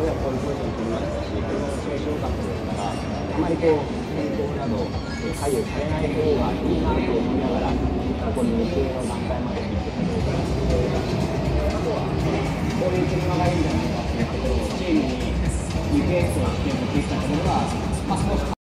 どやっぱり覚えてると思ますし、このも調感良ですから、あまりこう、変更など、左右されない方がいいなと思いながら、過こに上の段階まで行ってたので、あとは、こういう車がいいんじゃないかというところを、チームに、リクエストスをしてもっいたところが、まあ、少し